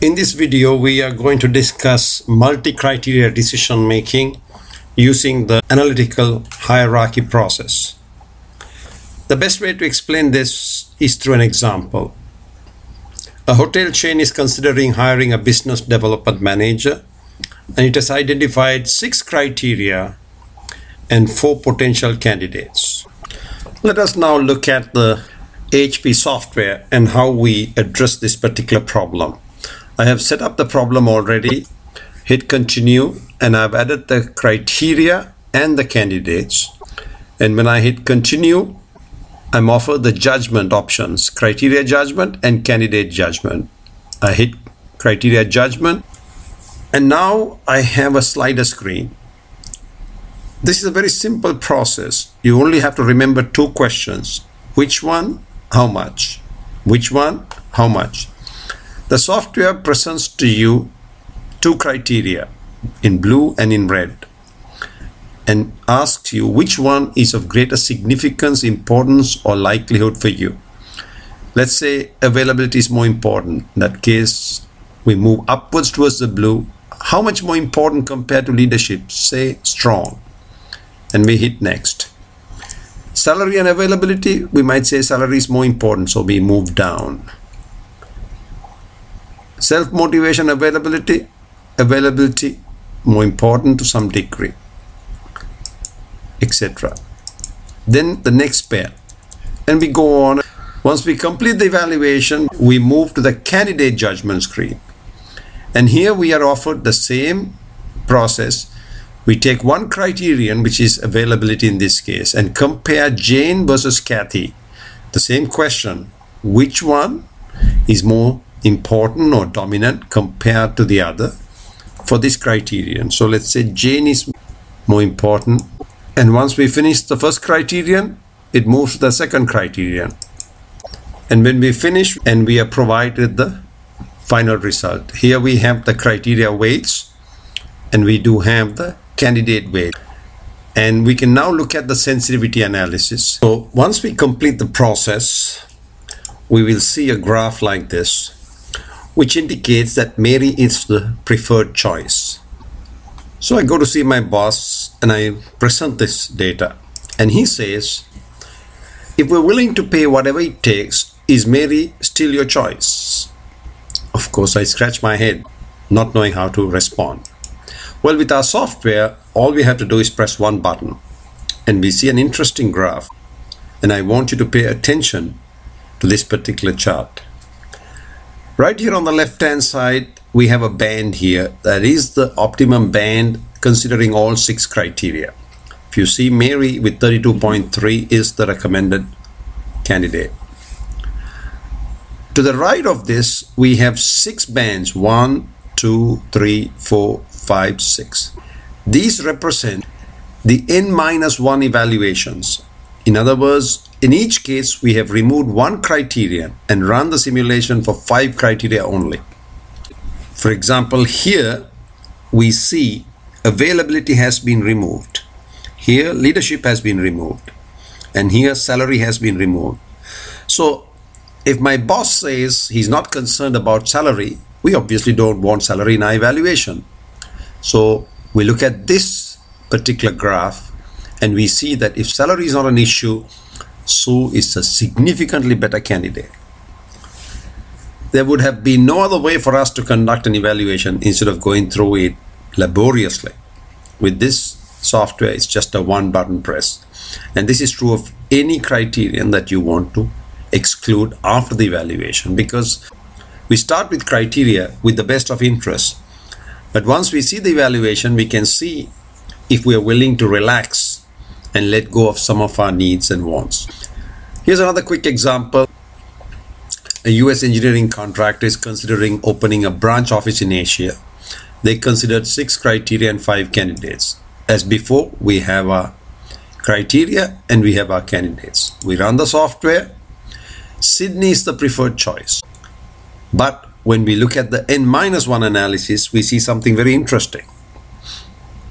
In this video, we are going to discuss multi-criteria decision making using the analytical hierarchy process. The best way to explain this is through an example. A hotel chain is considering hiring a business development manager and it has identified six criteria and four potential candidates. Let us now look at the AHP software and how we address this particular problem. I have set up the problem already, hit continue, and I've added the criteria and the candidates. And when I hit continue, I'm offered the judgment options, criteria judgment and candidate judgment. I hit criteria judgment and now I have a slider screen. This is a very simple process. You only have to remember two questions. Which one? How much? Which one? How much? The software presents to you two criteria in blue and in red and asks you which one is of greater significance, importance, or likelihood for you. Let's say availability is more important. In that case, we move upwards towards the blue. How much more important compared to leadership? Say strong. And we hit next. Salary and availability, we might say salary is more important, so we move down self motivation availability availability more important to some degree etc then the next pair. And we go on. Once we complete the evaluation we move to the candidate judgment screen. And here we are offered the same process. We take one criterion which is availability in this case and compare Jane versus Kathy. The same question. Which one is more important or dominant compared to the other for this criterion. So let's say Jane is more important. And once we finish the first criterion, it moves to the second criterion. And when we finish and we are provided the final result. Here we have the criteria weights and we do have the candidate weight. And we can now look at the sensitivity analysis. So once we complete the process, we will see a graph like this which indicates that Mary is the preferred choice. So I go to see my boss and I present this data. And he says, if we're willing to pay whatever it takes, is Mary still your choice? Of course, I scratch my head, not knowing how to respond. Well, with our software, all we have to do is press one button and we see an interesting graph. And I want you to pay attention to this particular chart. Right here on the left hand side, we have a band here. That is the optimum band considering all six criteria. If you see Mary with 32.3 is the recommended candidate. To the right of this, we have six bands, one, two, three, four, five, six. These represent the n minus one evaluations. In other words, in each case, we have removed one criterion and run the simulation for five criteria only. For example, here we see availability has been removed. Here leadership has been removed. And here salary has been removed. So if my boss says he's not concerned about salary, we obviously don't want salary in our evaluation. So we look at this particular graph and we see that if salary is not an issue, Sue is a significantly better candidate. There would have been no other way for us to conduct an evaluation instead of going through it laboriously. With this software, it's just a one button press. And this is true of any criterion that you want to exclude after the evaluation because we start with criteria with the best of interest. But once we see the evaluation, we can see if we are willing to relax and let go of some of our needs and wants. Here's another quick example. A US engineering contractor is considering opening a branch office in Asia. They considered six criteria and five candidates. As before, we have our criteria and we have our candidates. We run the software. Sydney is the preferred choice. But when we look at the n minus 1 analysis, we see something very interesting.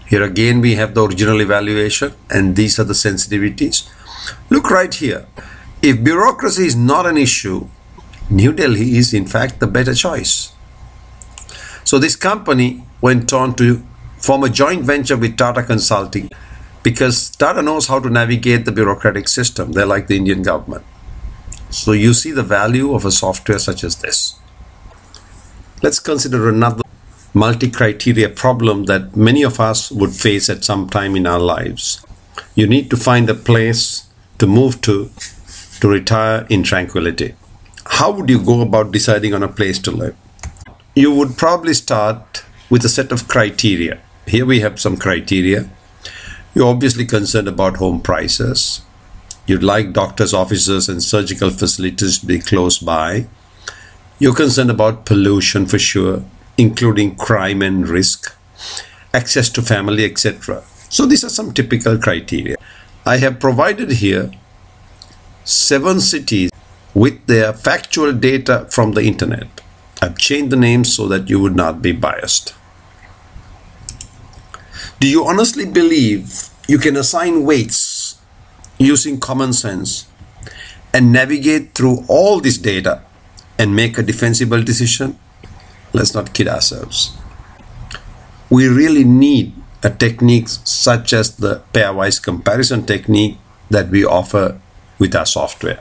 Here again, we have the original evaluation and these are the sensitivities. Look right here. If bureaucracy is not an issue, New Delhi is in fact the better choice. So this company went on to form a joint venture with Tata Consulting because Tata knows how to navigate the bureaucratic system. They're like the Indian government. So you see the value of a software such as this. Let's consider another multi-criteria problem that many of us would face at some time in our lives. You need to find a place to move to to retire in tranquility. How would you go about deciding on a place to live? You would probably start with a set of criteria. Here we have some criteria. You're obviously concerned about home prices. You'd like doctors' offices and surgical facilities to be close by. You're concerned about pollution for sure, including crime and risk, access to family, etc. So these are some typical criteria. I have provided here seven cities with their factual data from the internet. I've changed the names so that you would not be biased. Do you honestly believe you can assign weights using common sense and navigate through all this data and make a defensible decision? Let's not kid ourselves. We really need a technique such as the pairwise comparison technique that we offer with our software.